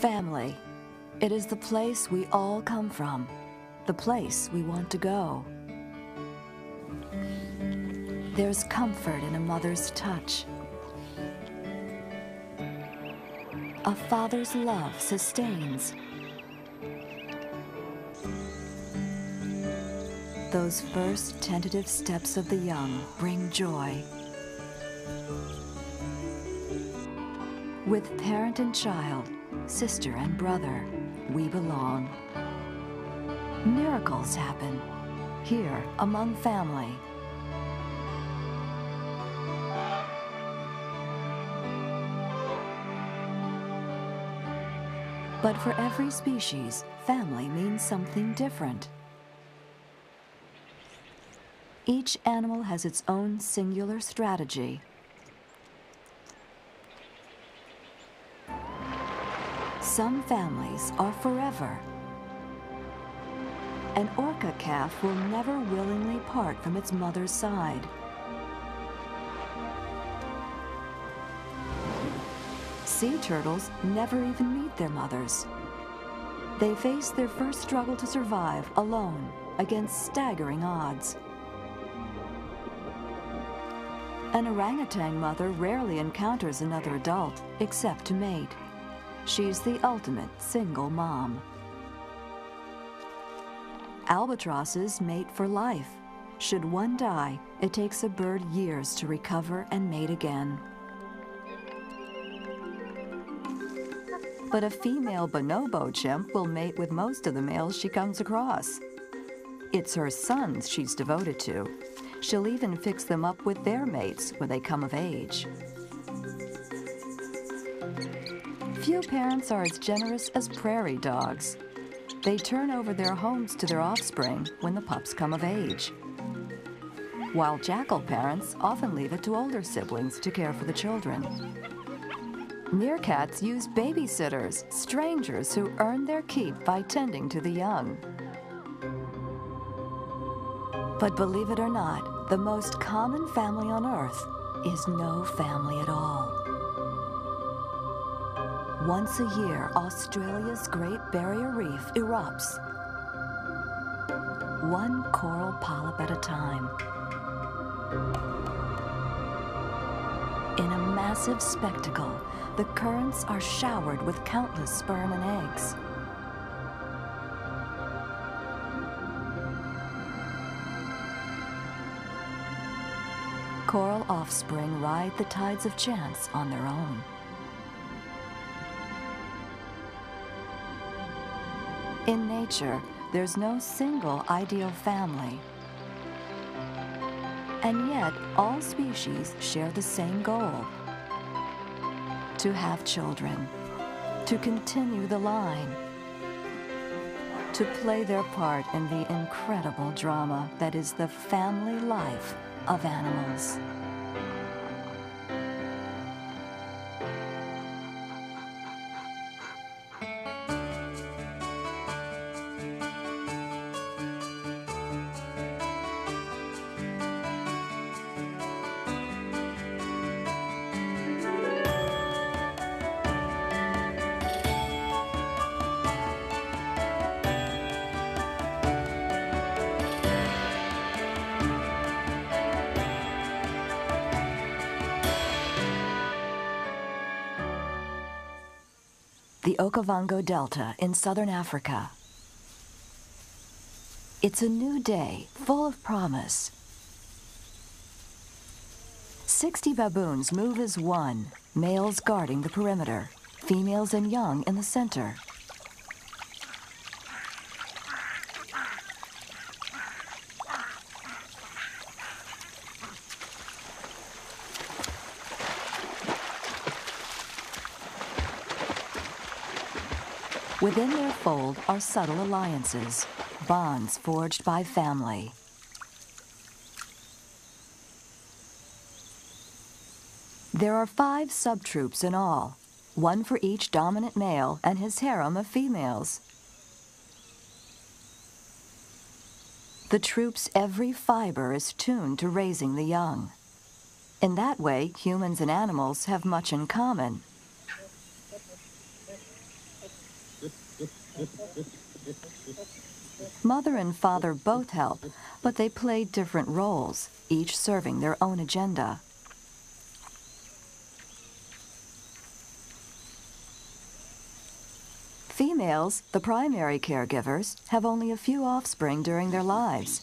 Family. It is the place we all come from, the place we want to go. There's comfort in a mother's touch. A father's love sustains. Those first tentative steps of the young bring joy. With parent and child, sister and brother, we belong. Miracles happen here among family. But for every species, family means something different. Each animal has its own singular strategy. Some families are forever. An orca calf will never willingly part from its mother's side. Sea turtles never even meet their mothers. They face their first struggle to survive alone against staggering odds. An orangutan mother rarely encounters another adult except to mate. She's the ultimate single mom. Albatrosses mate for life. Should one die, it takes a bird years to recover and mate again. But a female bonobo chimp will mate with most of the males she comes across. It's her sons she's devoted to. She'll even fix them up with their mates when they come of age. Few parents are as generous as prairie dogs. They turn over their homes to their offspring when the pups come of age. While jackal parents often leave it to older siblings to care for the children. Meerkats use babysitters, strangers who earn their keep by tending to the young. But believe it or not, the most common family on Earth is no family at all. Once a year, Australia's Great Barrier Reef erupts. One coral polyp at a time. In a massive spectacle, the currents are showered with countless sperm and eggs. Coral offspring ride the tides of chance on their own. In nature, there's no single ideal family. And yet, all species share the same goal to have children, to continue the line, to play their part in the incredible drama that is the family life of animals. The Okavango Delta in southern Africa. It's a new day, full of promise. 60 baboons move as one, males guarding the perimeter, females and young in the center. Within their fold are subtle alliances, bonds forged by family. There are five subtroops in all, one for each dominant male and his harem of females. The troop's every fiber is tuned to raising the young. In that way, humans and animals have much in common. Mother and father both help, but they play different roles, each serving their own agenda. Females, the primary caregivers, have only a few offspring during their lives.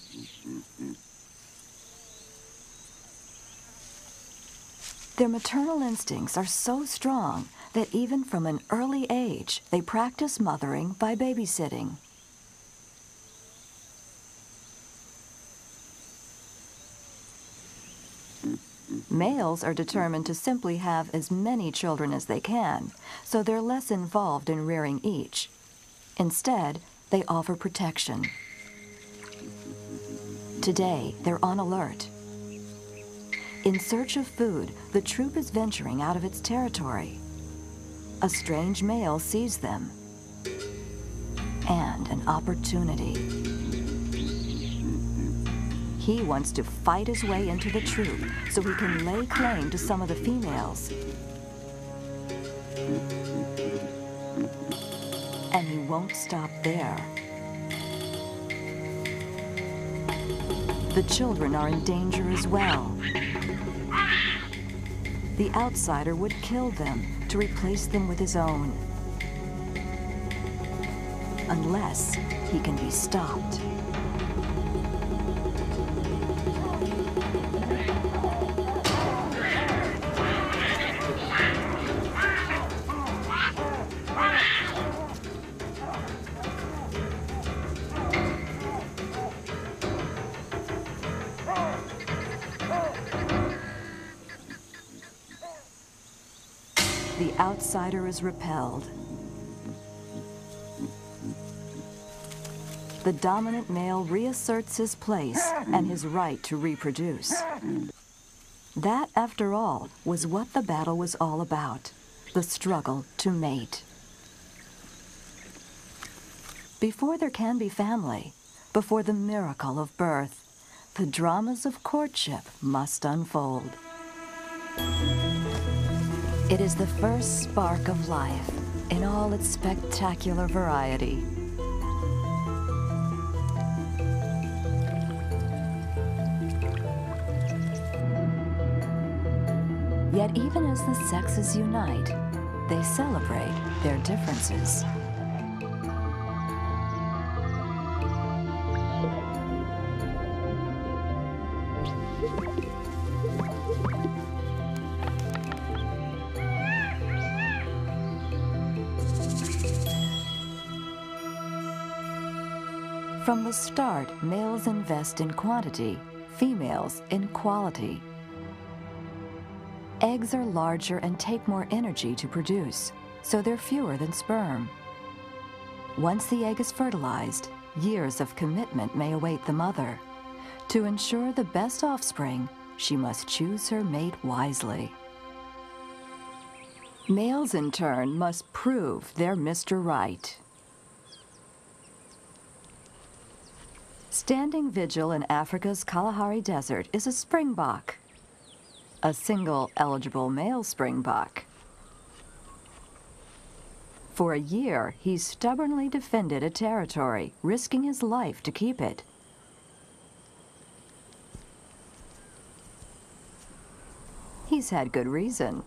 Their maternal instincts are so strong that even from an early age, they practice mothering by babysitting. Males are determined to simply have as many children as they can, so they're less involved in rearing each. Instead, they offer protection. Today, they're on alert. In search of food, the troop is venturing out of its territory. A strange male sees them and an opportunity. He wants to fight his way into the troop so he can lay claim to some of the females. And he won't stop there. The children are in danger as well. The outsider would kill them to replace them with his own. Unless he can be stopped. Repelled. The dominant male reasserts his place and his right to reproduce. That, after all, was what the battle was all about, the struggle to mate. Before there can be family, before the miracle of birth, the dramas of courtship must unfold. It is the first spark of life in all its spectacular variety. Yet even as the sexes unite, they celebrate their differences. From the start, males invest in quantity, females in quality. Eggs are larger and take more energy to produce, so they're fewer than sperm. Once the egg is fertilized, years of commitment may await the mother. To ensure the best offspring, she must choose her mate wisely. Males, in turn, must prove they're Mr. Right. Standing vigil in Africa's Kalahari Desert is a springbok, a single eligible male springbok. For a year, he stubbornly defended a territory, risking his life to keep it. He's had good reason.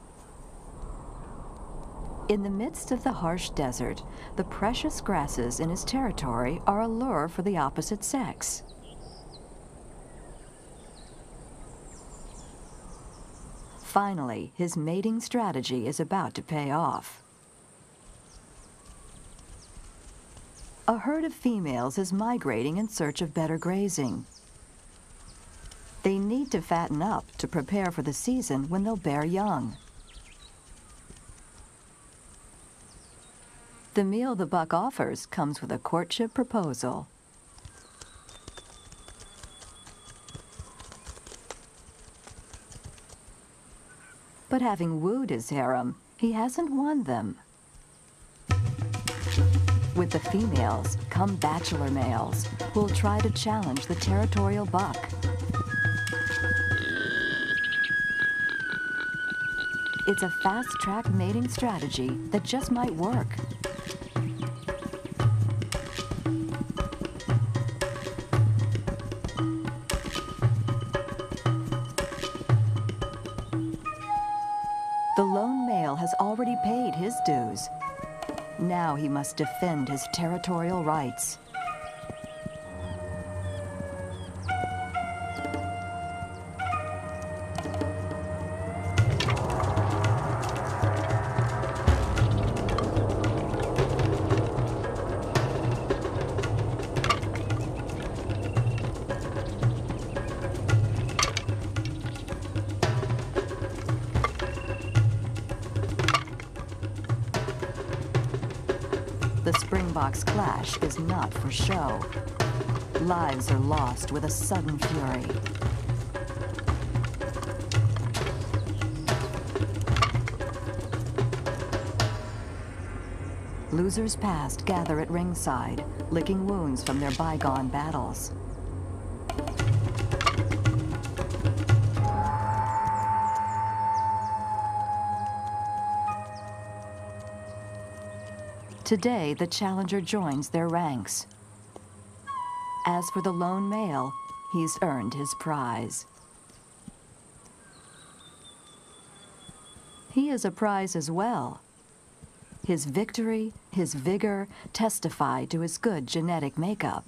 In the midst of the harsh desert, the precious grasses in his territory are a lure for the opposite sex. Finally, his mating strategy is about to pay off. A herd of females is migrating in search of better grazing. They need to fatten up to prepare for the season when they'll bear young. The meal the buck offers comes with a courtship proposal. But having wooed his harem, he hasn't won them. With the females come bachelor males who'll try to challenge the territorial buck. It's a fast-track mating strategy that just might work. The lone male has already paid his dues. Now he must defend his territorial rights. Not for show. Lives are lost with a sudden fury. Losers past gather at ringside, licking wounds from their bygone battles. Today, the challenger joins their ranks. As for the lone male, he's earned his prize. He is a prize as well. His victory, his vigor testify to his good genetic makeup.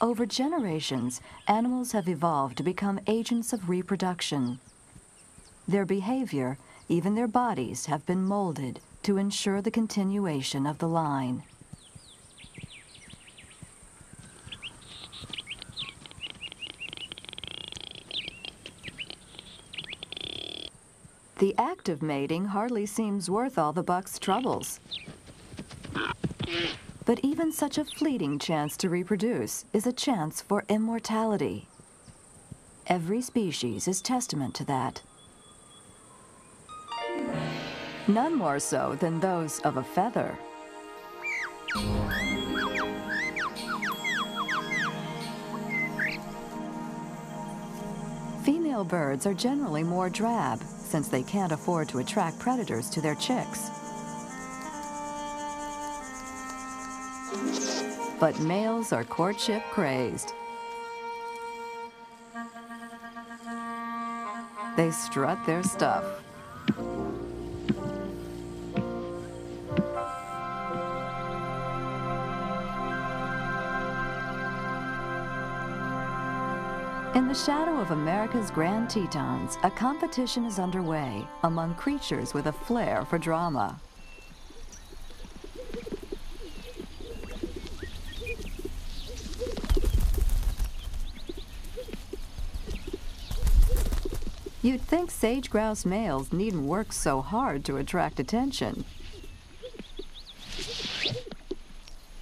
Over generations, animals have evolved to become agents of reproduction. Their behavior even their bodies have been molded to ensure the continuation of the line. The act of mating hardly seems worth all the buck's troubles. But even such a fleeting chance to reproduce is a chance for immortality. Every species is testament to that none more so than those of a feather. Female birds are generally more drab, since they can't afford to attract predators to their chicks. But males are courtship crazed. They strut their stuff. The shadow of America's Grand Tetons, a competition is underway among creatures with a flair for drama. You'd think sage grouse males needn't work so hard to attract attention.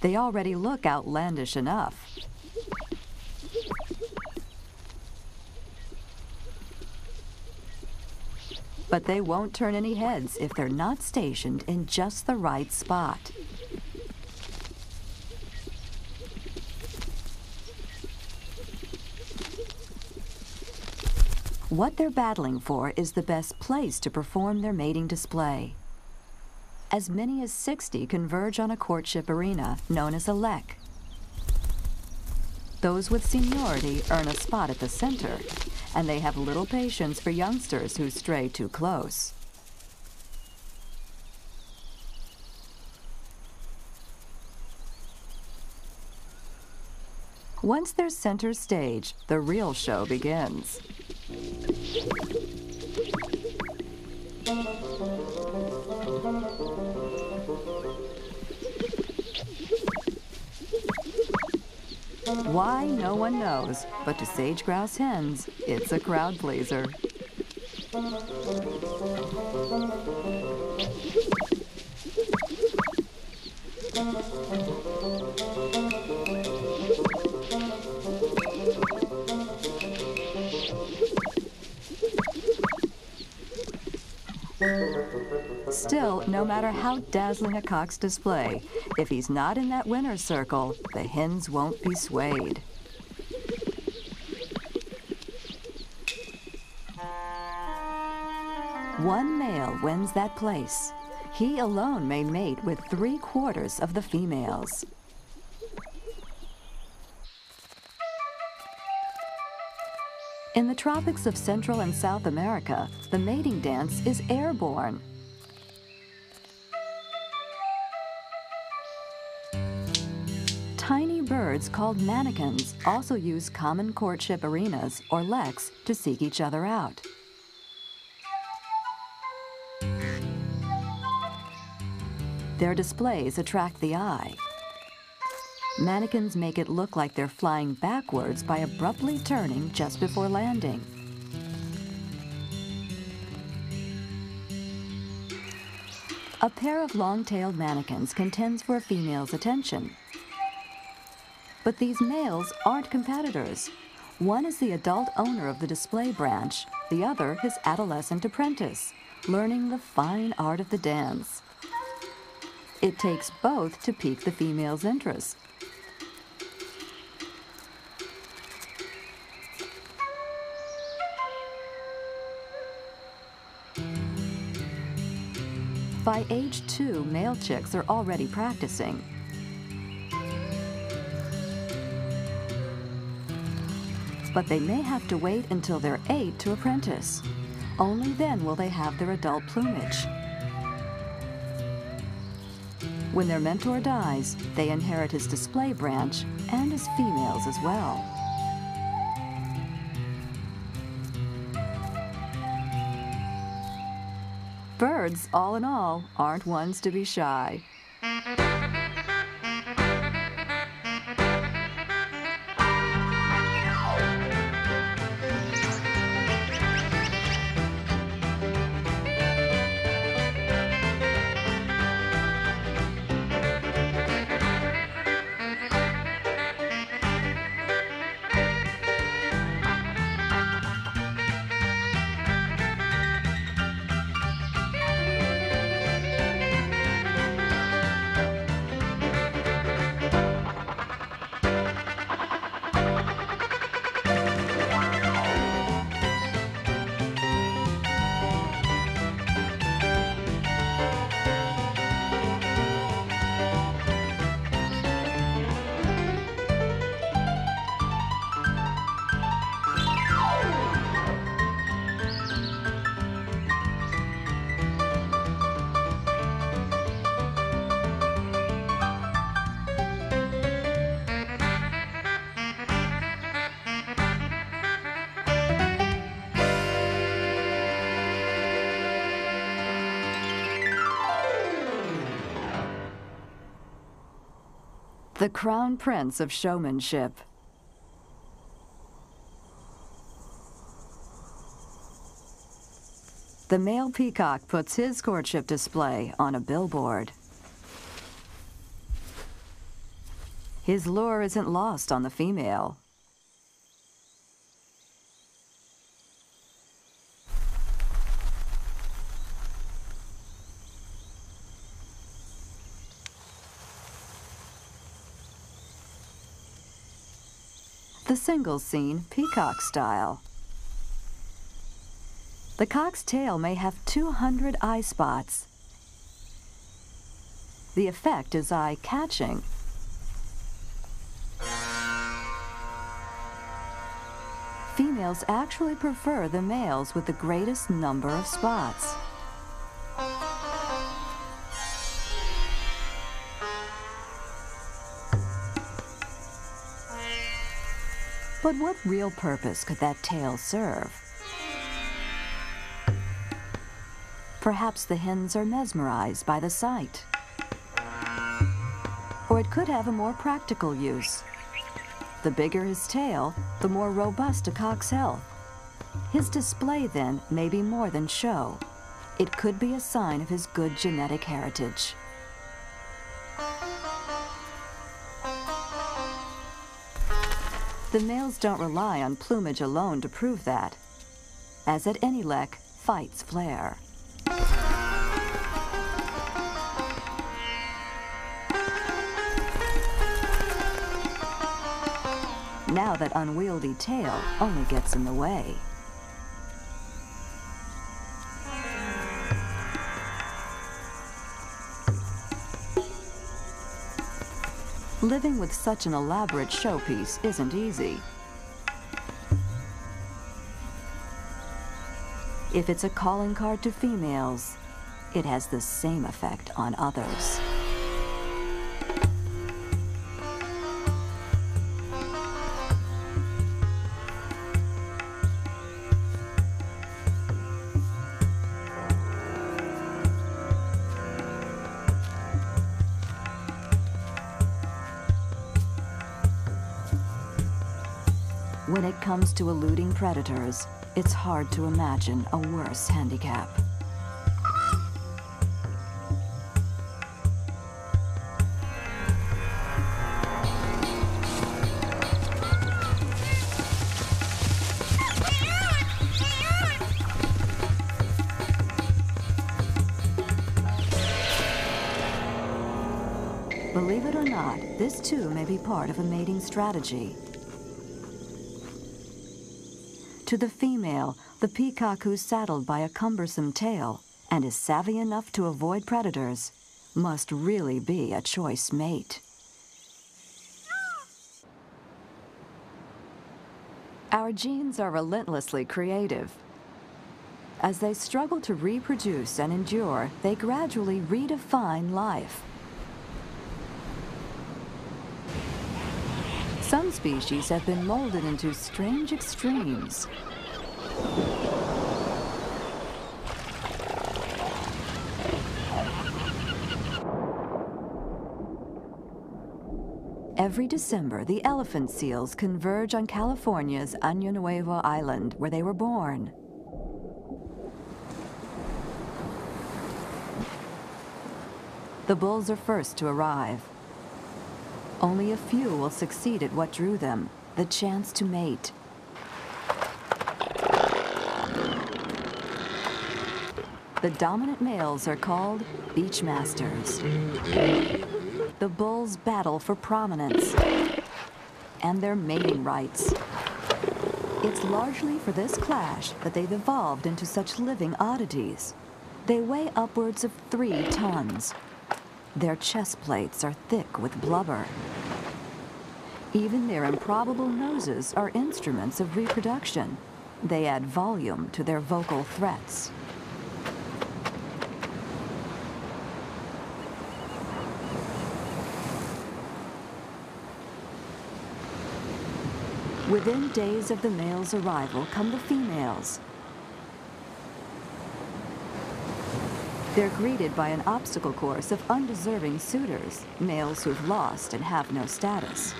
They already look outlandish enough. But they won't turn any heads if they're not stationed in just the right spot. What they're battling for is the best place to perform their mating display. As many as 60 converge on a courtship arena known as a lek. Those with seniority earn a spot at the center, and they have little patience for youngsters who stray too close. Once they're center stage, the real show begins. Why, no one knows, but to sage grouse hens, it's a crowd pleaser. Still, no matter how dazzling a cock's display, if he's not in that winner's circle, the hens won't be swayed. One male wins that place. He alone may mate with three quarters of the females. In the tropics of Central and South America, the mating dance is airborne. Birds called manakins also use common courtship arenas, or leks, to seek each other out. Their displays attract the eye. Manakins make it look like they're flying backwards by abruptly turning just before landing. A pair of long-tailed manakins contends for a female's attention. But these males aren't competitors. One is the adult owner of the display branch, the other his adolescent apprentice, learning the fine art of the dance. It takes both to pique the female's interest. By age two, male chicks are already practicing. But they may have to wait until they're eight to apprentice. Only then will they have their adult plumage. When their mentor dies, they inherit his display branch and his females as well. Birds, all in all, aren't ones to be shy. Crown prince of showmanship. The male peacock puts his courtship display on a billboard. His lure isn't lost on the female. The single scene peacock style. The cock's tail may have 200 eye spots. The effect is eye-catching. Females actually prefer the males with the greatest number of spots. But what real purpose could that tail serve? Perhaps the hens are mesmerized by the sight. Or it could have a more practical use. The bigger his tail, the more robust a cock's health. His display, then, may be more than show. It could be a sign of his good genetic heritage. The males don't rely on plumage alone to prove that. As at any lek, fights flare. Now that unwieldy tail only gets in the way. Living with such an elaborate showpiece isn't easy. If it's a calling card to females, it has the same effect on others. Comes to eluding predators, it's hard to imagine a worse handicap. Believe it or not, this too may be part of a mating strategy. To the female, the peacock who's saddled by a cumbersome tail and is savvy enough to avoid predators must really be a choice mate. Our genes are relentlessly creative. As they struggle to reproduce and endure, they gradually redefine life. Some species have been molded into strange extremes. Every December, the elephant seals converge on California's Año Nuevo Island, where they were born. The bulls are first to arrive. Only a few will succeed at what drew them, the chance to mate. The dominant males are called beachmasters. The bulls battle for prominence and their mating rights. It's largely for this clash that they've evolved into such living oddities. They weigh upwards of three tons. Their chest plates are thick with blubber. Even their improbable noses are instruments of reproduction. They add volume to their vocal threats. Within days of the male's arrival come the females. They're greeted by an obstacle course of undeserving suitors, males who've lost and have no status.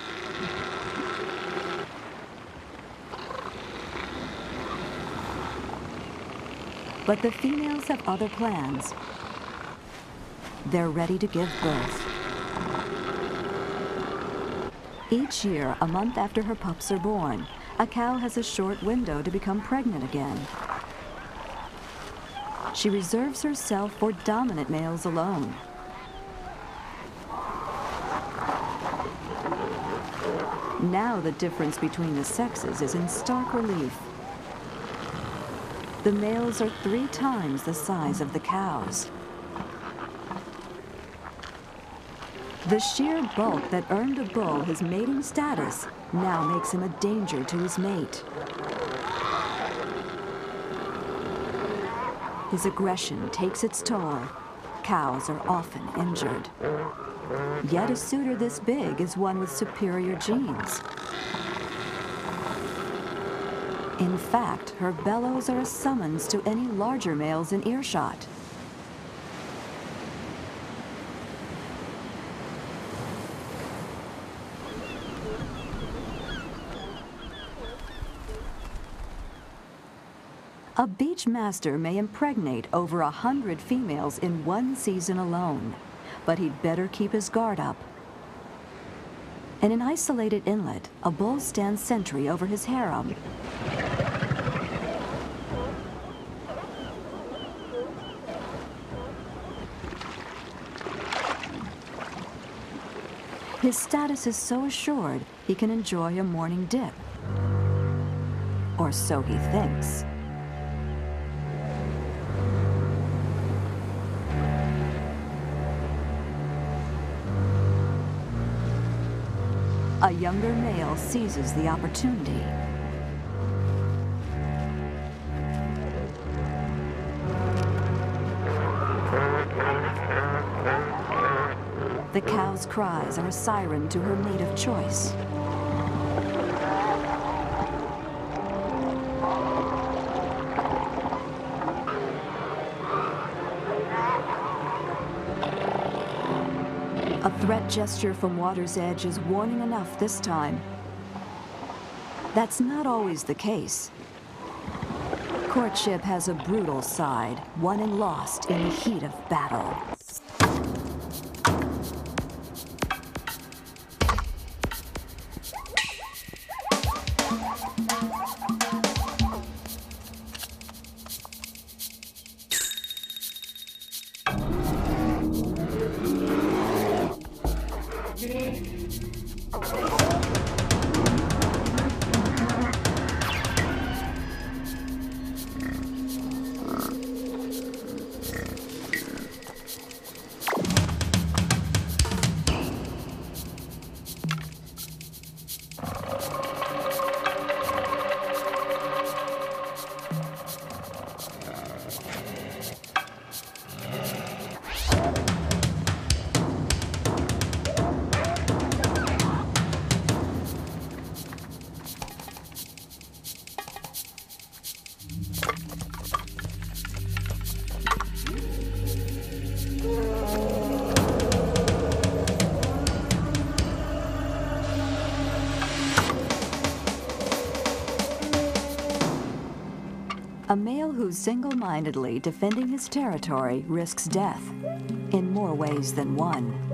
But the females have other plans. They're ready to give birth. Each year, a month after her pups are born, a cow has a short window to become pregnant again. She reserves herself for dominant males alone. Now the difference between the sexes is in stark relief. The males are three times the size of the cows. The sheer bulk that earned a bull his mating status now makes him a danger to his mate. His aggression takes its toll. Cows are often injured. Yet a suitor this big is one with superior genes. In fact, her bellows are a summons to any larger males in earshot. A beach master may impregnate over a hundred females in one season alone, but he'd better keep his guard up. In an isolated inlet, a bull stands sentry over his harem. His status is so assured, he can enjoy a morning dip. Or so he thinks. a younger male seizes the opportunity. The cow's cries are a siren to her mate of choice. Threat gesture from water's edge is warning enough this time. That's not always the case. Courtship has a brutal side, won and lost in the heat of battle. Single-mindedly defending his territory risks death, in more ways than one.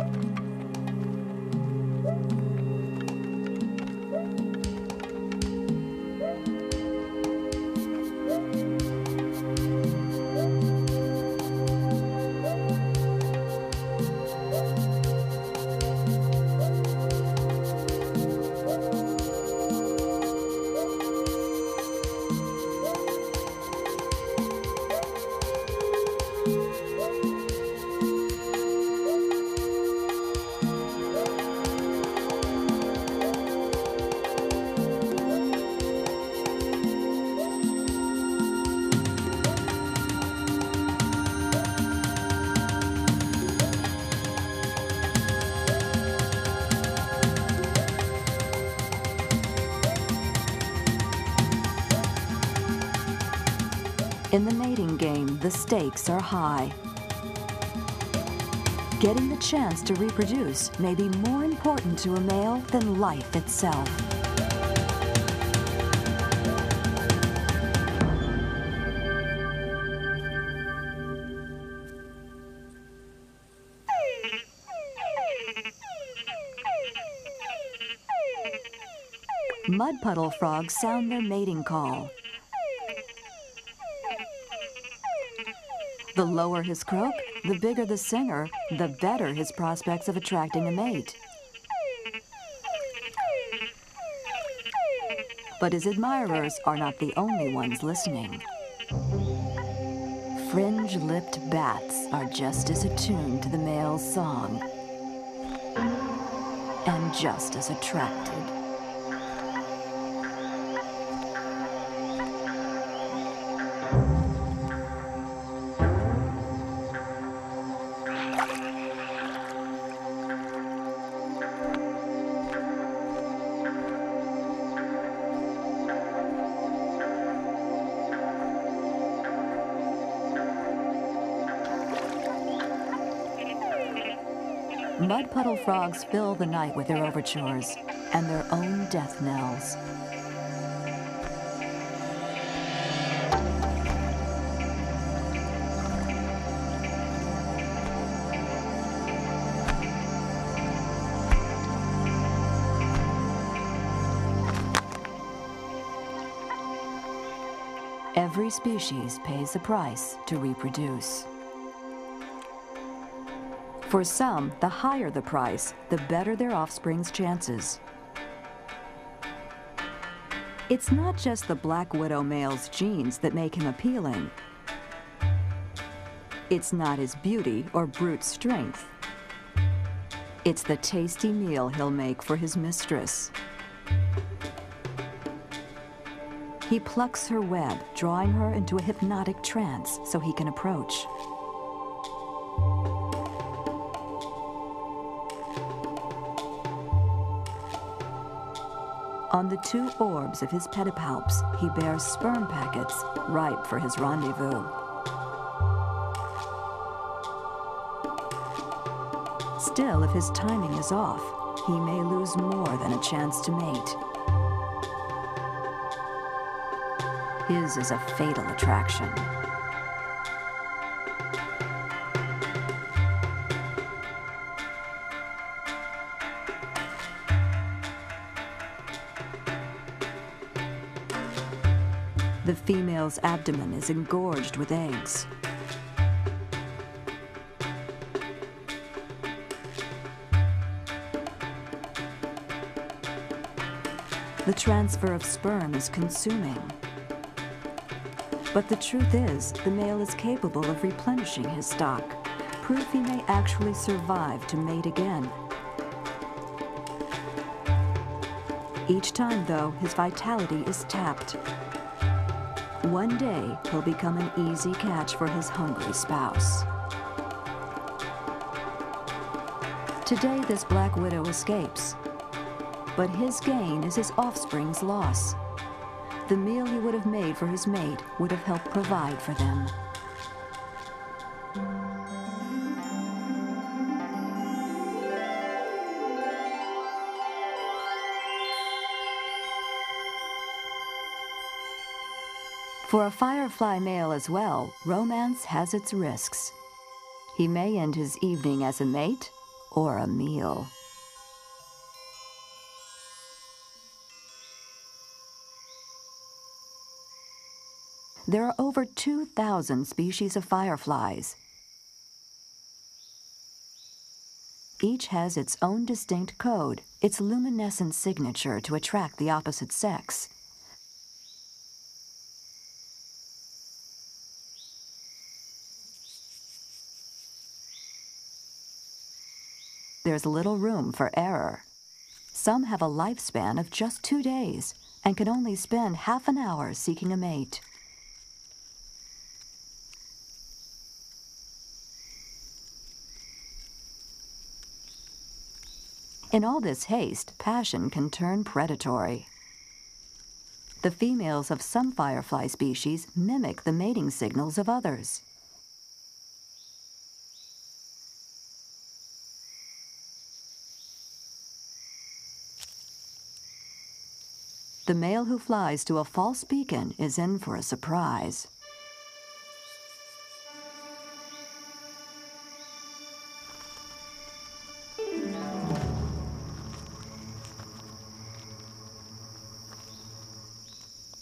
Are high. Getting the chance to reproduce may be more important to a male than life itself. Mud puddle frogs sound their mating call. The lower his croak, the bigger the singer, the better his prospects of attracting a mate. But his admirers are not the only ones listening. Fringe-lipped bats are just as attuned to the male's song and just as attracted. Mud puddle frogs fill the night with their overtures and their own death knells. Every species pays a price to reproduce. For some, the higher the price, the better their offspring's chances. It's not just the black widow male's genes that make him appealing. It's not his beauty or brute strength. It's the tasty meal he'll make for his mistress. He plucks her web, drawing her into a hypnotic trance so he can approach. On the two orbs of his pedipalps, he bears sperm packets ripe for his rendezvous. Still, if his timing is off, he may lose more than a chance to mate. His is a fatal attraction. Abdomen is engorged with eggs. The transfer of sperm is consuming. But the truth is, the male is capable of replenishing his stock, proof he may actually survive to mate again. Each time, though, his vitality is tapped. One day, he'll become an easy catch for his hungry spouse. Today, this black widow escapes, but his gain is his offspring's loss. The meal he would have made for his mate would have helped provide for them. For a firefly male as well, romance has its risks. He may end his evening as a mate or a meal. There are over 2,000 species of fireflies. Each has its own distinct code, its luminescent signature to attract the opposite sex. There's little room for error. Some have a lifespan of just two days and can only spend half an hour seeking a mate. In all this haste, passion can turn predatory. The females of some firefly species mimic the mating signals of others. The male who flies to a false beacon is in for a surprise.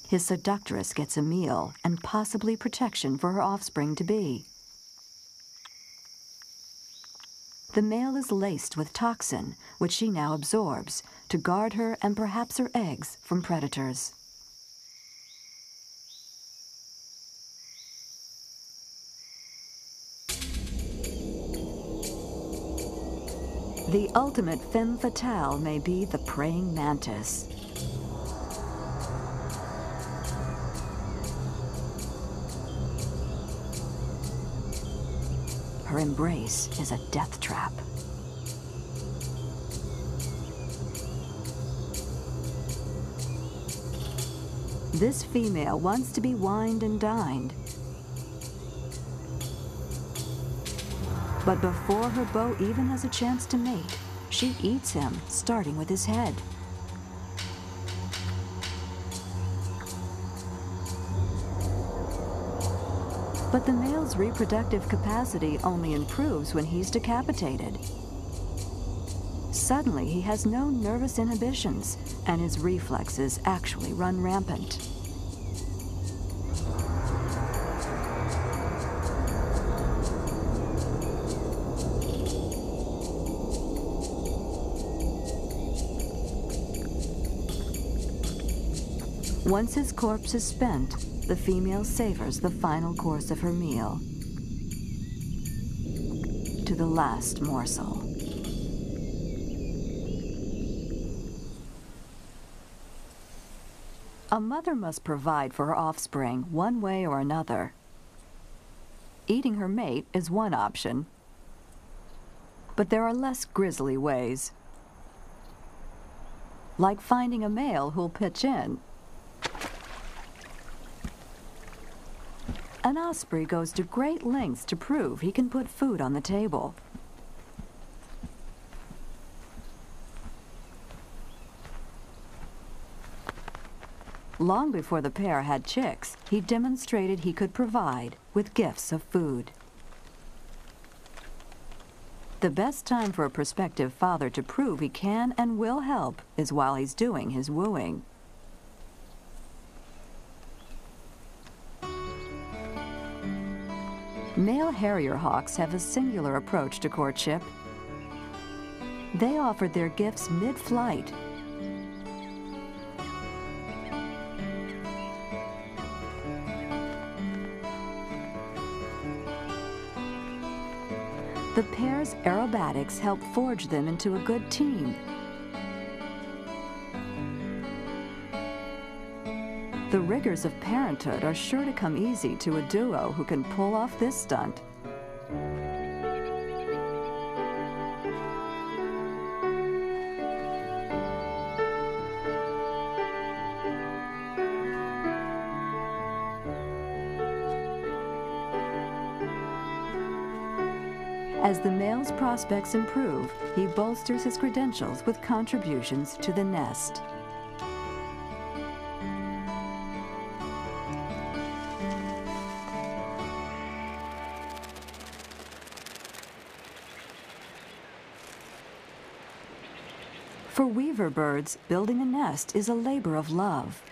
His seductress gets a meal and possibly protection for her offspring to be. The male is laced with toxin, which she now absorbs to guard her and perhaps her eggs from predators. The ultimate femme fatale may be the praying mantis. Embrace is a death trap. This female wants to be wined and dined. But before her beau even has a chance to mate, she eats him, starting with his head. But the male's reproductive capacity only improves when he's decapitated. Suddenly, he has no nervous inhibitions, and his reflexes actually run rampant. Once his corpse is spent, the female savors the final course of her meal to the last morsel. A mother must provide for her offspring one way or another. Eating her mate is one option, but there are less grisly ways. like finding a male who'll pitch in. An osprey goes to great lengths to prove he can put food on the table. Long before the pair had chicks, he demonstrated he could provide with gifts of food. The best time for a prospective father to prove he can and will help is while he's doing his wooing. Male harrier hawks have a singular approach to courtship. They offered their gifts mid-flight The pair's aerobatics help forge them into a good team. The rigors of parenthood are sure to come easy to a duo who can pull off this stunt. As the male's prospects improve, he bolsters his credentials with contributions to the nest. Birds, building a nest is a labor of love.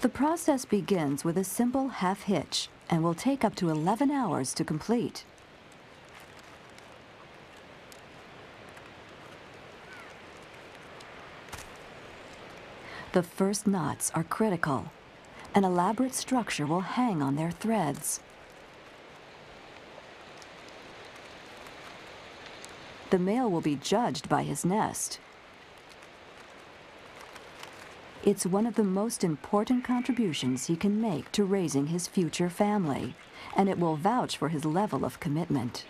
The process begins with a simple half hitch and will take up to 11 hours to complete. The first knots are critical. An elaborate structure will hang on their threads. The male will be judged by his nest. It's one of the most important contributions he can make to raising his future family, and it will vouch for his level of commitment.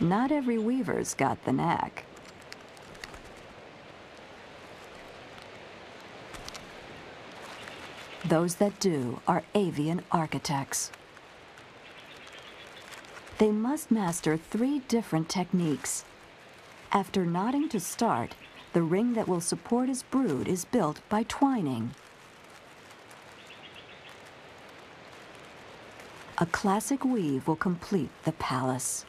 Not every weaver's got the knack. Those that do are avian architects. They must master three different techniques. After knotting to start, the ring that will support his brood is built by twining. A classic weave will complete the palace.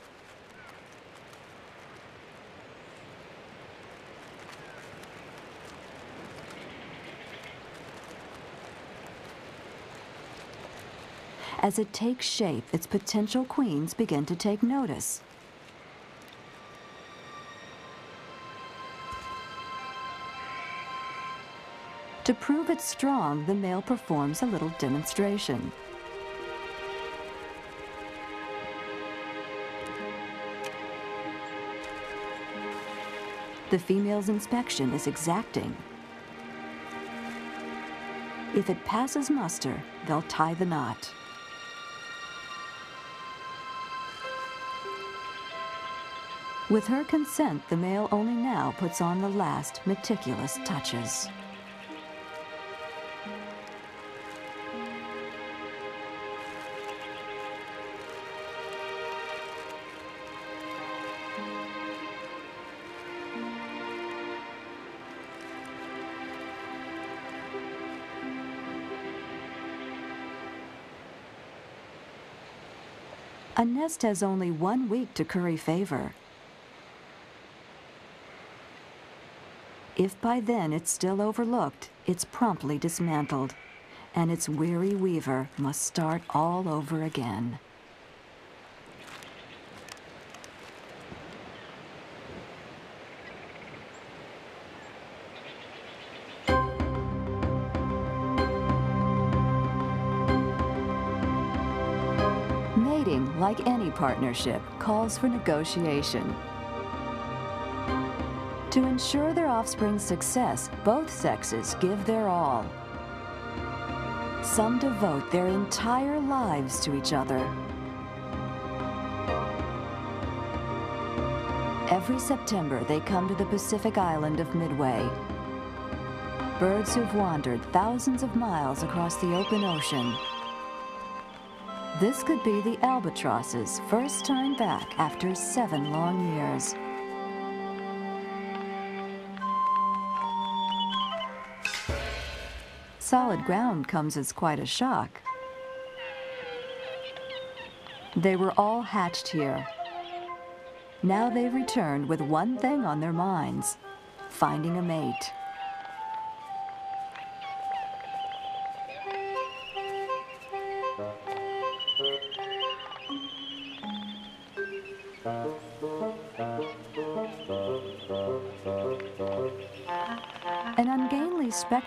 As it takes shape, its potential queens begin to take notice. To prove it's strong, the male performs a little demonstration. The female's inspection is exacting. If it passes muster, they'll tie the knot. With her consent, the male only now puts on the last meticulous touches. A nest has only one week to curry favor. If by then it's still overlooked, it's promptly dismantled, and its weary weaver must start all over again. Mating, like any partnership, calls for negotiation. To ensure their offspring's success, both sexes give their all. Some devote their entire lives to each other. Every September, they come to the Pacific island of Midway. Birds who've wandered thousands of miles across the open ocean. This could be the albatross's first time back after seven long years. Solid ground comes as quite a shock. They were all hatched here. Now they've returned with one thing on their minds, finding a mate.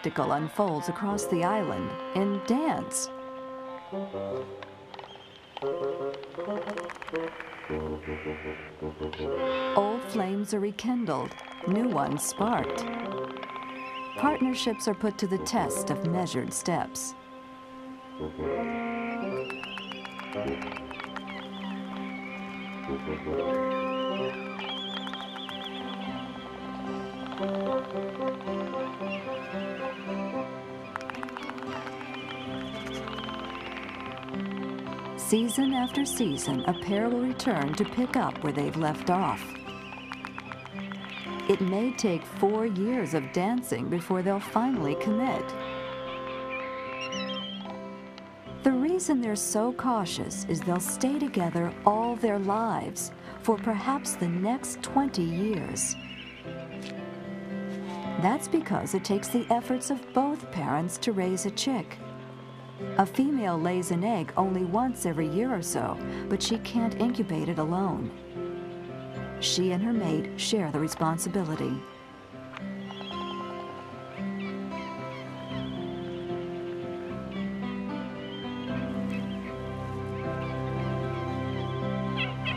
Spectacle unfolds across the island in dance. Old flames are rekindled, new ones sparked. Partnerships are put to the test of measured steps. Season after season, a pair will return to pick up where they've left off. It may take four years of dancing before they'll finally commit. The reason they're so cautious is they'll stay together all their lives, for perhaps the next 20 years. That's because it takes the efforts of both parents to raise a chick. A female lays an egg only once every year or so, but she can't incubate it alone. She and her mate share the responsibility.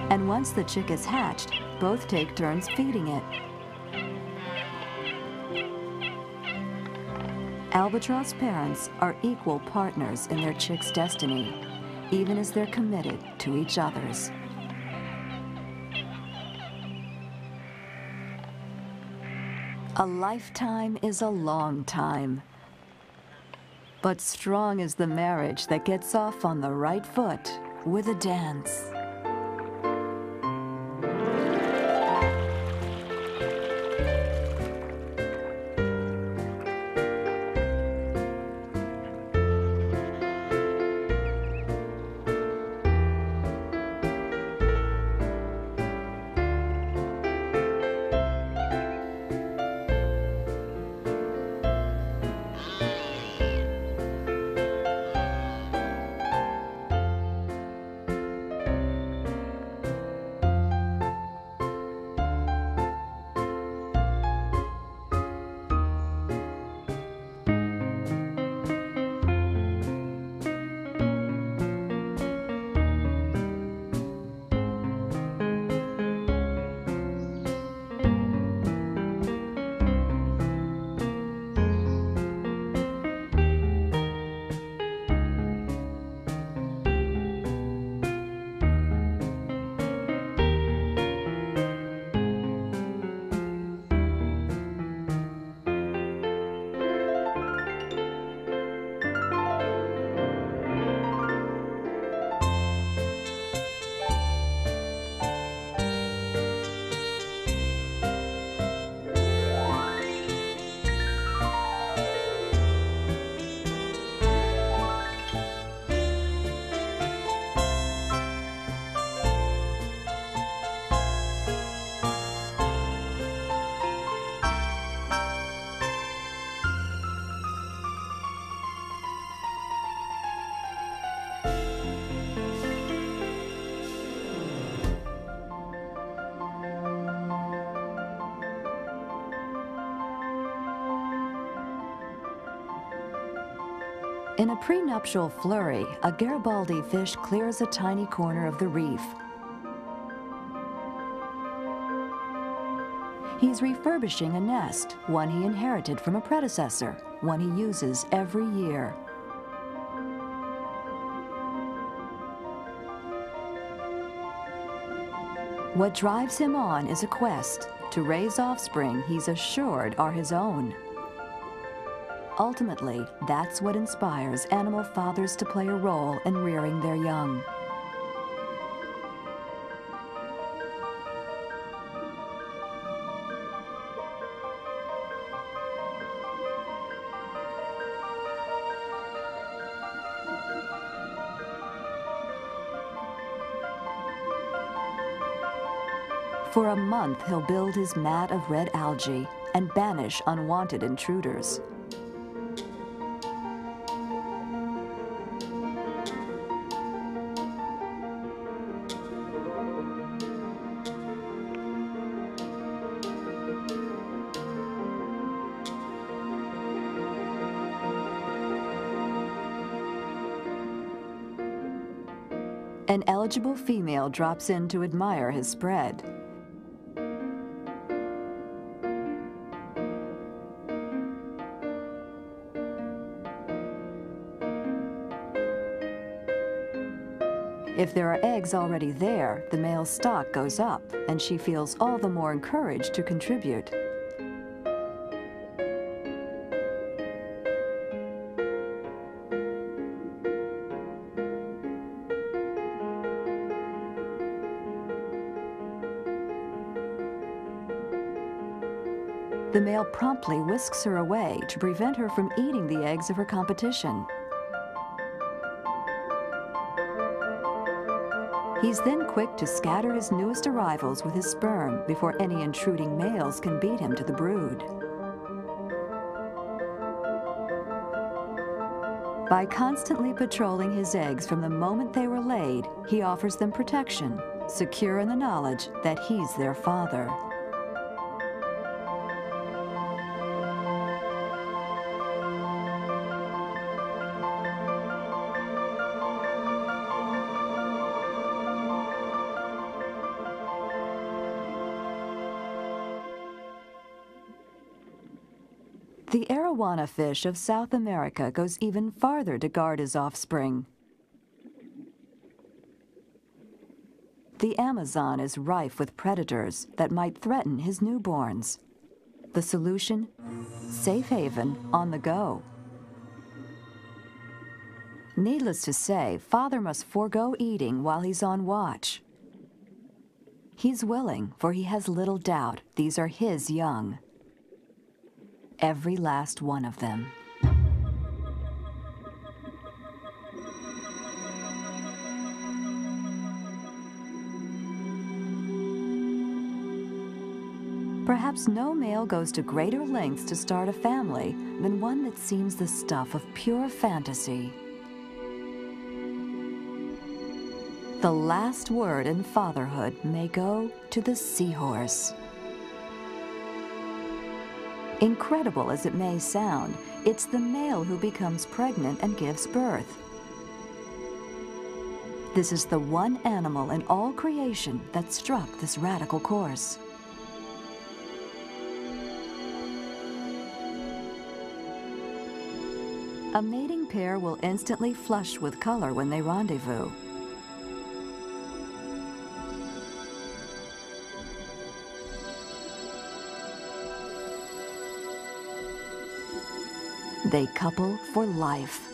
And once the chick is hatched, both take turns feeding it. Albatross parents are equal partners in their chick's destiny, even as they're committed to each other's. A lifetime is a long time. But strong is the marriage that gets off on the right foot with a dance. In a prenuptial flurry, a Garibaldi fish clears a tiny corner of the reef. He's refurbishing a nest, one he inherited from a predecessor, one he uses every year. What drives him on is a quest to raise offspring he's assured are his own. Ultimately, that's what inspires animal fathers to play a role in rearing their young. For a month, he'll build his mat of red algae and banish unwanted intruders. An eligible female drops in to admire his spread. If there are eggs already there, the male's stock goes up, and she feels all the more encouraged to contribute. The male promptly whisks her away to prevent her from eating the eggs of her competition. He's then quick to scatter his newest arrivals with his sperm before any intruding males can beat him to the brood. By constantly patrolling his eggs from the moment they were laid, he offers them protection, secure in the knowledge that he's their father. Arowana fish of South America goes even farther to guard his offspring. The Amazon is rife with predators that might threaten his newborns. The solution? Safe haven on the go. Needless to say, father must forego eating while he's on watch. He's willing, for he has little doubt these are his young every last one of them. Perhaps no male goes to greater lengths to start a family than one that seems the stuff of pure fantasy. The last word in fatherhood may go to the seahorse. Incredible as it may sound, it's the male who becomes pregnant and gives birth. This is the one animal in all creation that struck this radical course. A mating pair will instantly flush with color when they rendezvous. They couple for life.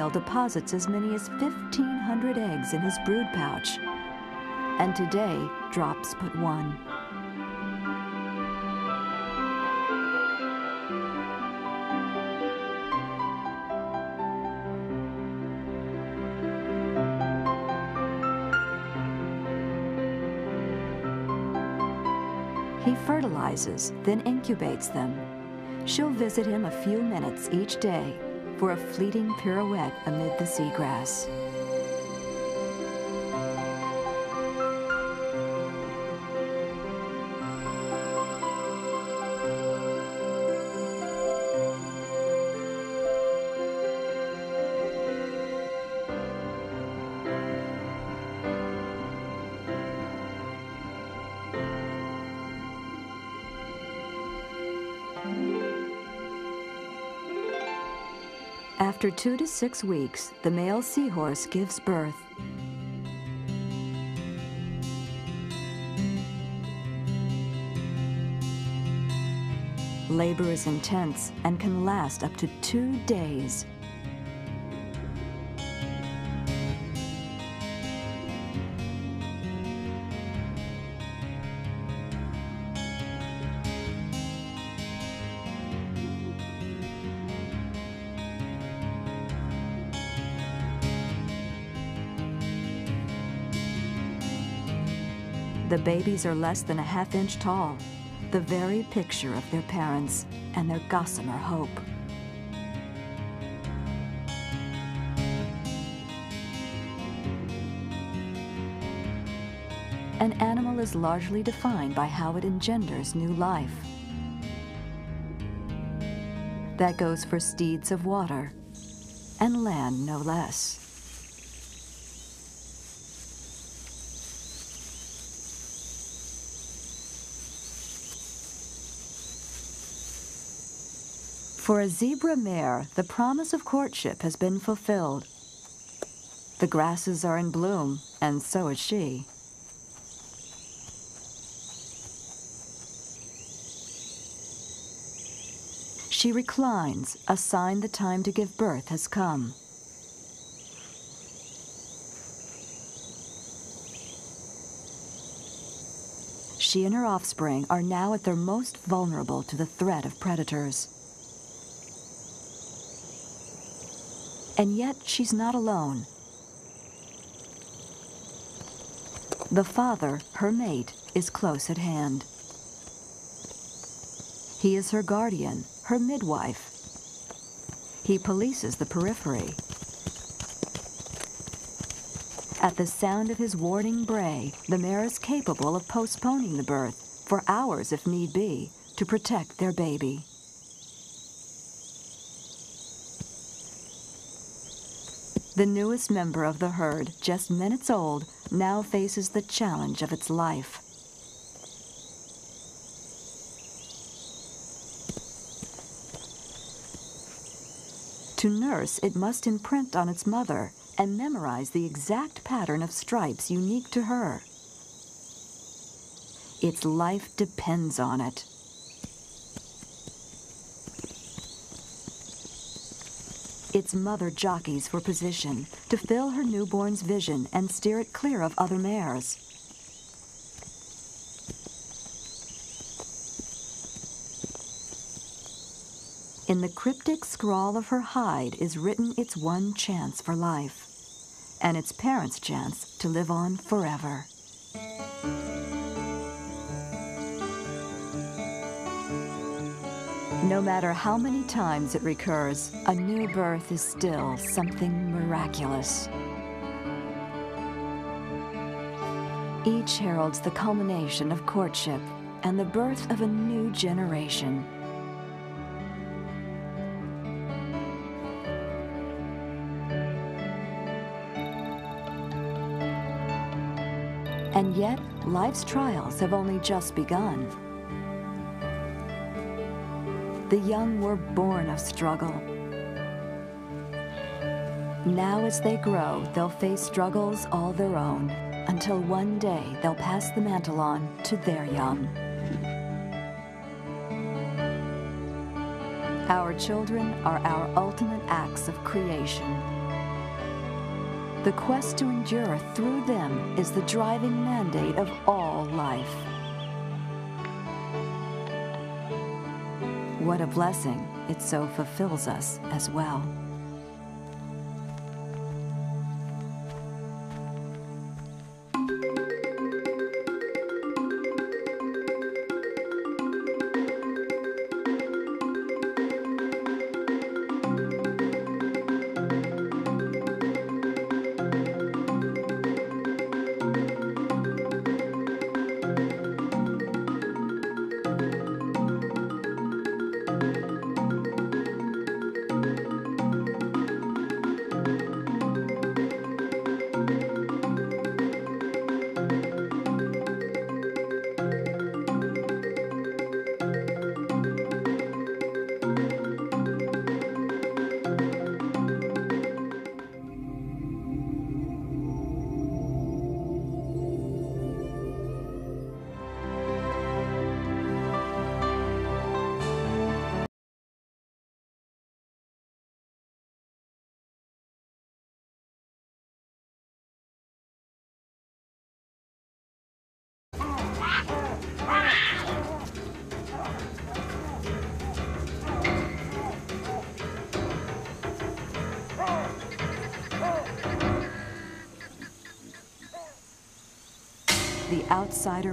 male deposits as many as 1,500 eggs in his brood pouch, and today drops but one. He fertilizes, then incubates them. She'll visit him a few minutes each day for a fleeting pirouette amid the seagrass. After two to six weeks, the male seahorse gives birth. Labor is intense and can last up to two days. Babies are less than a half inch tall, the very picture of their parents and their gossamer hope. An animal is largely defined by how it engenders new life. That goes for steeds of water and land no less. For a zebra mare, the promise of courtship has been fulfilled. The grasses are in bloom, and so is she. She reclines, a sign the time to give birth has come. She and her offspring are now at their most vulnerable to the threat of predators. And yet she's not alone. The father, her mate, is close at hand. He is her guardian, her midwife. He polices the periphery. At the sound of his warning bray, the mare is capable of postponing the birth, for hours if need be, to protect their baby. The newest member of the herd, just minutes old, now faces the challenge of its life. To nurse, it must imprint on its mother and memorize the exact pattern of stripes unique to her. Its life depends on it. Its mother jockeys for position to fill her newborn's vision and steer it clear of other mares. In the cryptic scrawl of her hide is written its one chance for life, and its parents' chance to live on forever. No matter how many times it recurs, a new birth is still something miraculous. Each heralds the culmination of courtship and the birth of a new generation. And yet, life's trials have only just begun. The young were born of struggle. Now as they grow, they'll face struggles all their own, until one day they'll pass the mantle on to their young. Our children are our ultimate acts of creation. The quest to endure through them is the driving mandate of all life. What a blessing it so fulfills us as well.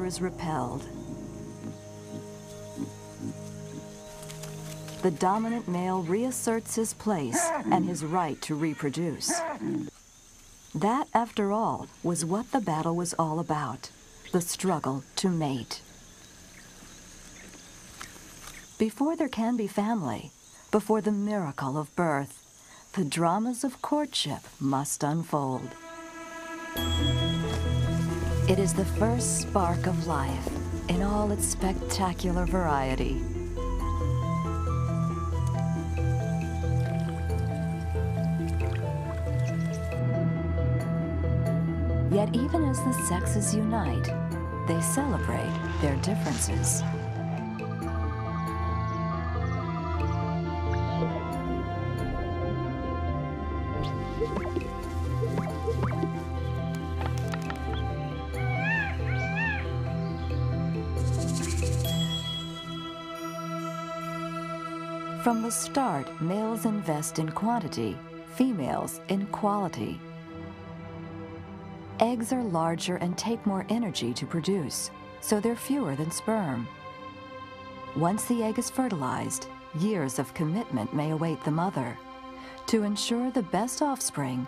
Is repelled. The dominant male reasserts his place and his right to reproduce. That, after all, was what the battle was all about the struggle to mate. Before there can be family, before the miracle of birth, the dramas of courtship must unfold. It is the first spark of life in all its spectacular variety. Yet even as the sexes unite, they celebrate their differences. The start, males invest in quantity, females in quality. Eggs are larger and take more energy to produce, so they're fewer than sperm. Once the egg is fertilized, years of commitment may await the mother. To ensure the best offspring,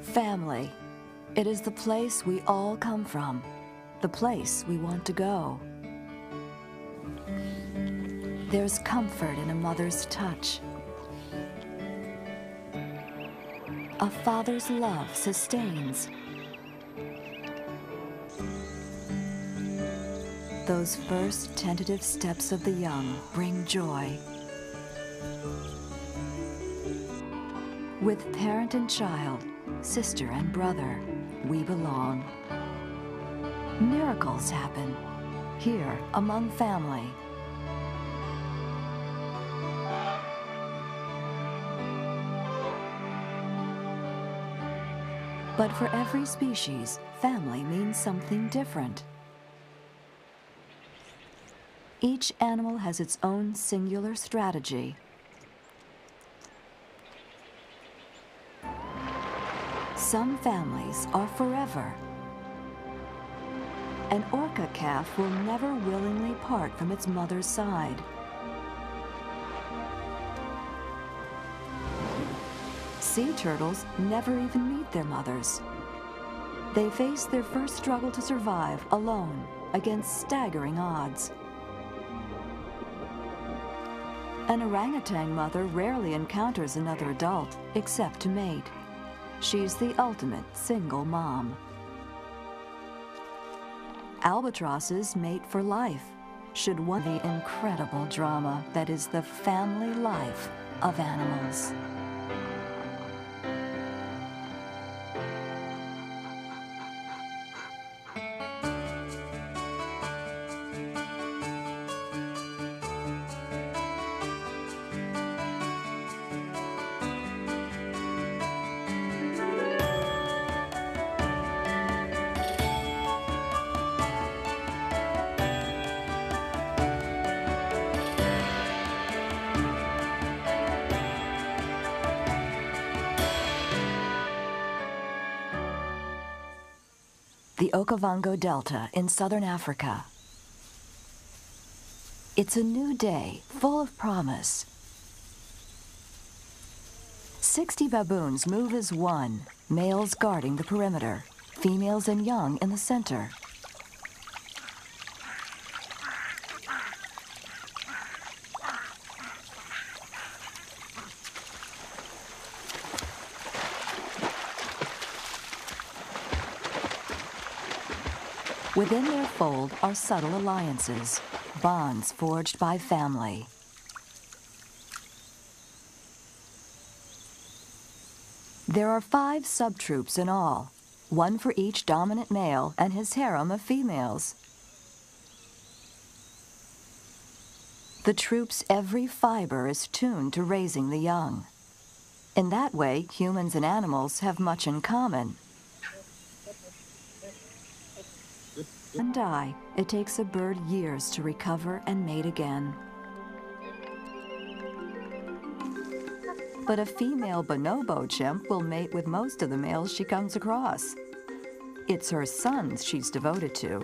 family. It is the place we all come from the place we want to go. There's comfort in a mother's touch. A father's love sustains. Those first tentative steps of the young bring joy. With parent and child, sister and brother, we belong. Miracles happen here among family. But for every species, family means something different. Each animal has its own singular strategy. Some families are forever an orca calf will never willingly part from its mother's side. Sea turtles never even meet their mothers. They face their first struggle to survive alone against staggering odds. An orangutan mother rarely encounters another adult except to mate. She's the ultimate single mom. Albatrosses mate for life. Should one the incredible drama that is the family life of animals. Okavango Delta in southern Africa. It's a new day, full of promise. 60 baboons move as one, males guarding the perimeter, females and young in the center. Within their fold are subtle alliances, bonds forged by family. There are five subtroops in all, one for each dominant male and his harem of females. The troop's every fiber is tuned to raising the young. In that way, humans and animals have much in common. And die, it takes a bird years to recover and mate again. But a female bonobo chimp will mate with most of the males she comes across. It's her sons she's devoted to.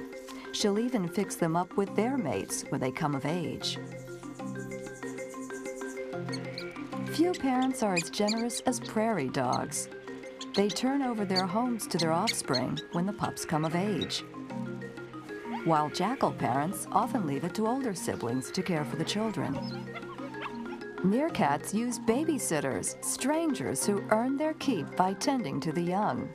She'll even fix them up with their mates when they come of age. Few parents are as generous as prairie dogs. They turn over their homes to their offspring when the pups come of age. While jackal parents often leave it to older siblings to care for the children. Meerkats use babysitters, strangers who earn their keep by tending to the young.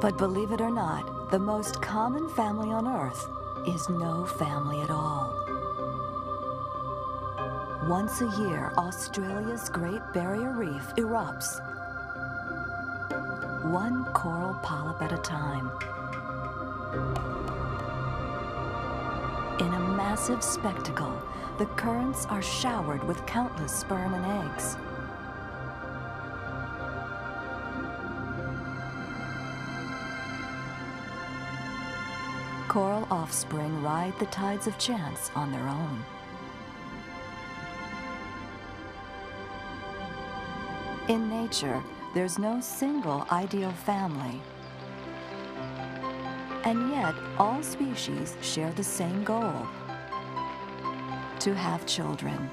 But believe it or not, the most common family on Earth is no family at all. Once a year, Australia's Great Barrier Reef erupts. One coral polyp at a time. In a massive spectacle, the currents are showered with countless sperm and eggs. Coral offspring ride the tides of chance on their own. In nature, there's no single ideal family. And yet, all species share the same goal to have children,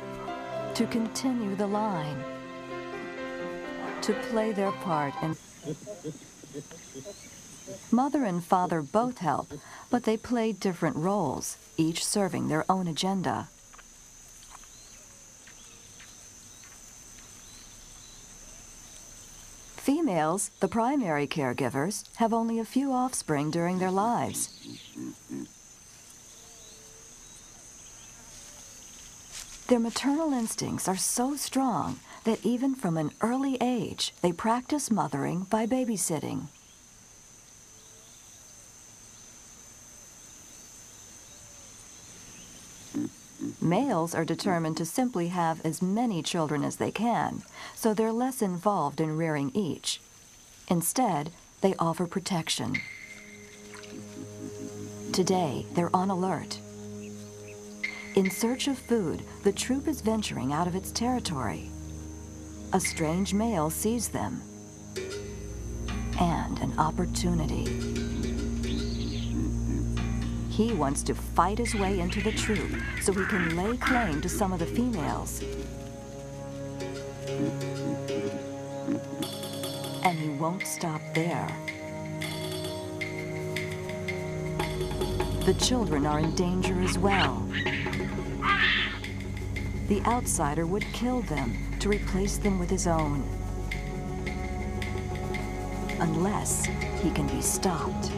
to continue the line, to play their part in. Mother and father both help, but they play different roles, each serving their own agenda. Females, the primary caregivers, have only a few offspring during their lives. Their maternal instincts are so strong that even from an early age, they practice mothering by babysitting. Males are determined to simply have as many children as they can, so they're less involved in rearing each. Instead, they offer protection. Today, they're on alert. In search of food, the troop is venturing out of its territory. A strange male sees them. And an opportunity. He wants to fight his way into the troop so he can lay claim to some of the females. And he won't stop there. The children are in danger as well. The outsider would kill them to replace them with his own. Unless he can be stopped.